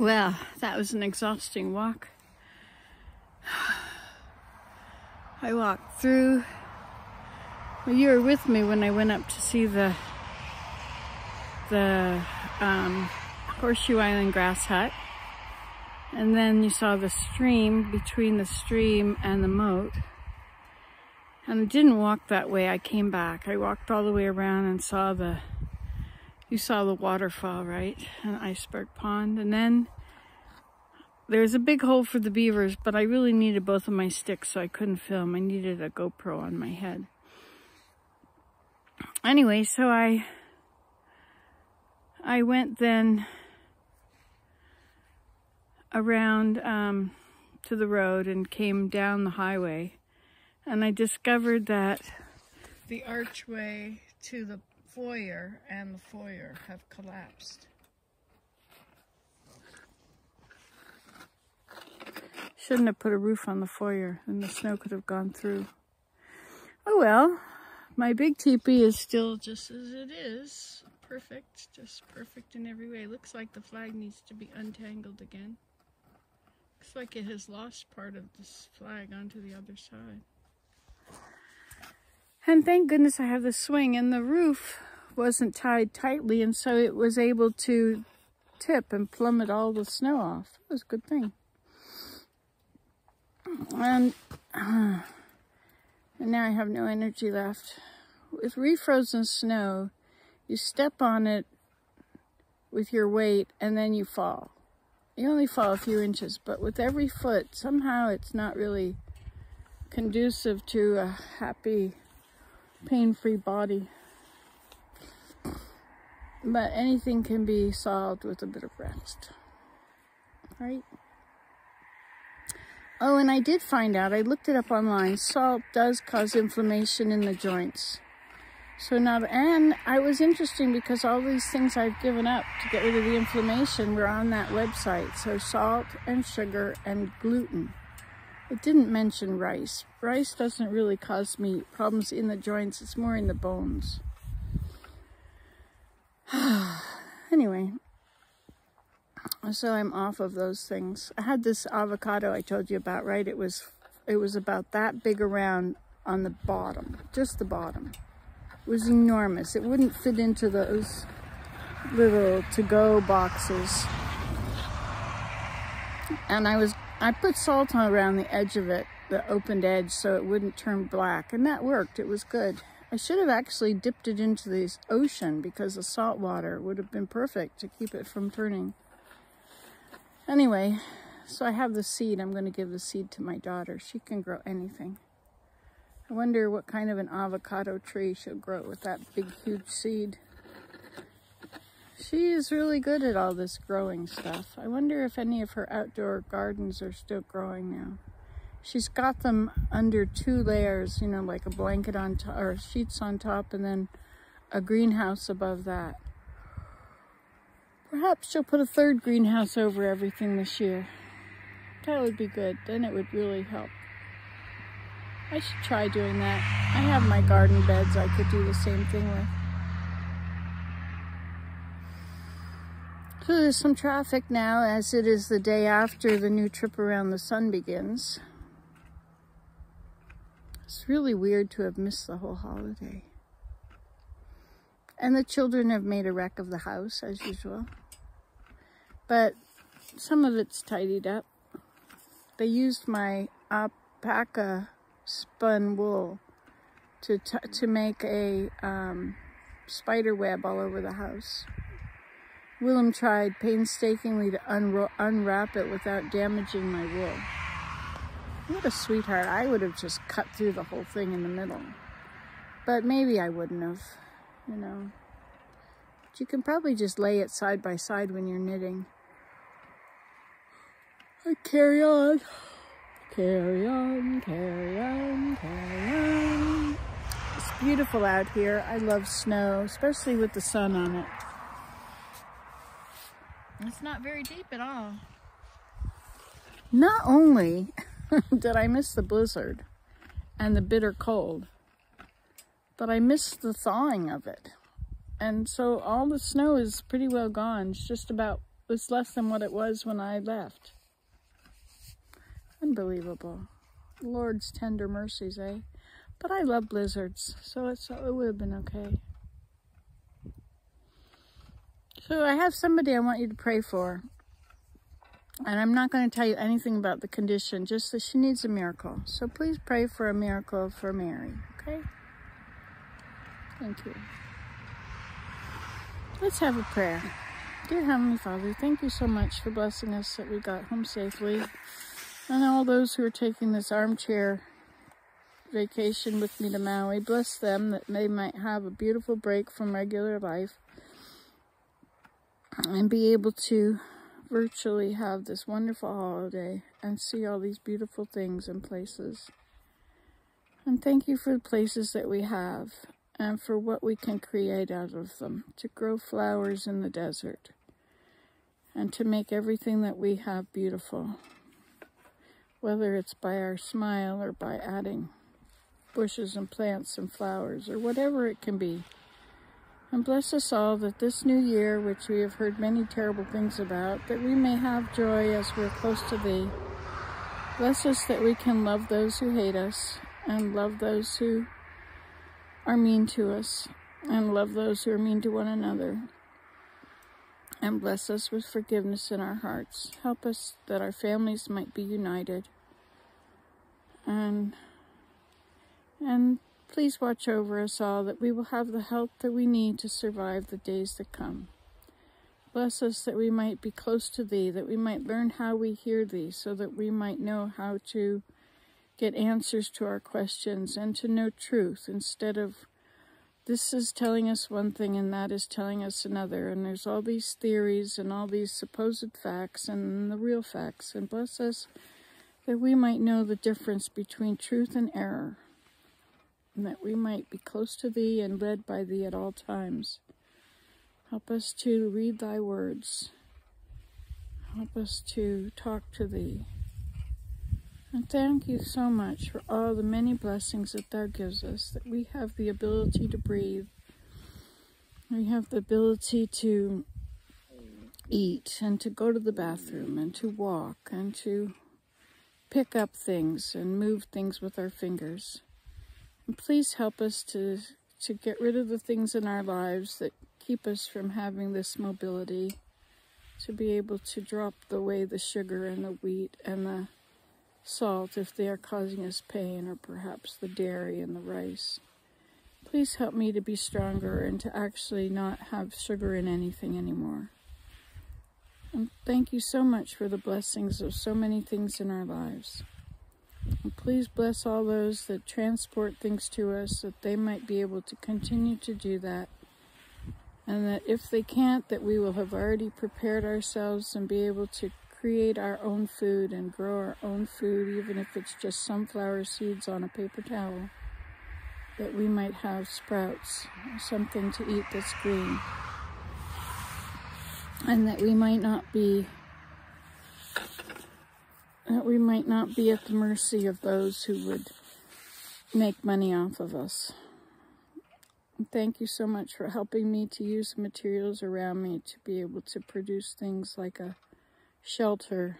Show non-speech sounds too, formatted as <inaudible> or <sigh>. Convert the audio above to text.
Well, that was an exhausting walk. <sighs> I walked through. Well, you were with me when I went up to see the the um, Horseshoe Island grass hut. And then you saw the stream between the stream and the moat. And I didn't walk that way. I came back. I walked all the way around and saw the, you saw the waterfall, right? An iceberg pond. And then there's a big hole for the beavers, but I really needed both of my sticks, so I couldn't film. I needed a GoPro on my head. Anyway, so I, I went then around um, to the road and came down the highway. And I discovered that the archway to the foyer and the foyer have collapsed. Shouldn't have put a roof on the foyer and the snow could have gone through. Oh well, my big teepee is still just as it is. Perfect, just perfect in every way. Looks like the flag needs to be untangled again. Looks like it has lost part of this flag onto the other side. And thank goodness I have the swing and the roof wasn't tied tightly and so it was able to tip and plummet all the snow off. It was a good thing. And, uh, <sighs> and now I have no energy left. With refrozen snow, you step on it with your weight and then you fall you only fall a few inches, but with every foot, somehow it's not really conducive to a happy, pain-free body. But anything can be solved with a bit of rest, right? Oh, and I did find out, I looked it up online, salt does cause inflammation in the joints. So now, and I was interesting because all these things I've given up to get rid of the inflammation were on that website. So salt and sugar and gluten. It didn't mention rice. Rice doesn't really cause me problems in the joints. It's more in the bones. <sighs> anyway, so I'm off of those things. I had this avocado I told you about, right? It was, it was about that big around on the bottom, just the bottom It was enormous. It wouldn't fit into those little to-go boxes. And I was, I put salt on around the edge of it, the opened edge, so it wouldn't turn black. And that worked, it was good. I should have actually dipped it into the ocean because the salt water would have been perfect to keep it from turning. Anyway, so I have the seed. I'm going to give the seed to my daughter. She can grow anything. I wonder what kind of an avocado tree she'll grow with that big, huge seed. She is really good at all this growing stuff. I wonder if any of her outdoor gardens are still growing now. She's got them under two layers, you know, like a blanket on top, or sheets on top, and then a greenhouse above that. Perhaps she'll put a third greenhouse over everything this year. That would be good. Then it would really help. I should try doing that. I have my garden beds I could do the same thing with. There's some traffic now as it is the day after the new trip around the sun begins. It's really weird to have missed the whole holiday. And the children have made a wreck of the house as usual. But some of it's tidied up. They used my alpaca spun wool to, to make a um, spider web all over the house. Willem tried painstakingly to unwrap it without damaging my wool. What a sweetheart. I would have just cut through the whole thing in the middle. But maybe I wouldn't have, you know. But you can probably just lay it side by side when you're knitting. I carry on. Carry on, carry on, carry on. It's beautiful out here. I love snow, especially with the sun on it. It's not very deep at all. Not only <laughs> did I miss the blizzard and the bitter cold, but I missed the thawing of it. And so all the snow is pretty well gone. It's just about was less than what it was when I left. Unbelievable. Lord's tender mercies, eh? But I love blizzards, so it's, it would have been okay. So I have somebody I want you to pray for. And I'm not going to tell you anything about the condition, just that she needs a miracle. So please pray for a miracle for Mary, okay? Thank you. Let's have a prayer. Dear Heavenly Father, thank you so much for blessing us that we got home safely. And all those who are taking this armchair vacation with me to Maui, bless them that they might have a beautiful break from regular life and be able to virtually have this wonderful holiday and see all these beautiful things and places. And thank you for the places that we have and for what we can create out of them to grow flowers in the desert and to make everything that we have beautiful, whether it's by our smile or by adding bushes and plants and flowers or whatever it can be. And bless us all that this new year, which we have heard many terrible things about, that we may have joy as we're close to Thee. Bless us that we can love those who hate us and love those who are mean to us and love those who are mean to one another. And bless us with forgiveness in our hearts. Help us that our families might be united. And, and Please watch over us all that we will have the help that we need to survive the days that come. Bless us that we might be close to Thee, that we might learn how we hear Thee, so that we might know how to get answers to our questions and to know truth instead of this is telling us one thing and that is telling us another. And there's all these theories and all these supposed facts and the real facts. And bless us that we might know the difference between truth and error and that we might be close to thee and led by thee at all times. Help us to read thy words. Help us to talk to thee. And thank you so much for all the many blessings that thou gives us, that we have the ability to breathe. We have the ability to eat and to go to the bathroom and to walk and to pick up things and move things with our fingers. Please help us to, to get rid of the things in our lives that keep us from having this mobility, to be able to drop away the sugar and the wheat and the salt if they are causing us pain, or perhaps the dairy and the rice. Please help me to be stronger and to actually not have sugar in anything anymore. And thank you so much for the blessings of so many things in our lives. Please bless all those that transport things to us that they might be able to continue to do that. And that if they can't, that we will have already prepared ourselves and be able to create our own food and grow our own food, even if it's just sunflower seeds on a paper towel, that we might have sprouts, something to eat that's green. And that we might not be that we might not be at the mercy of those who would make money off of us. thank you so much for helping me to use materials around me to be able to produce things like a shelter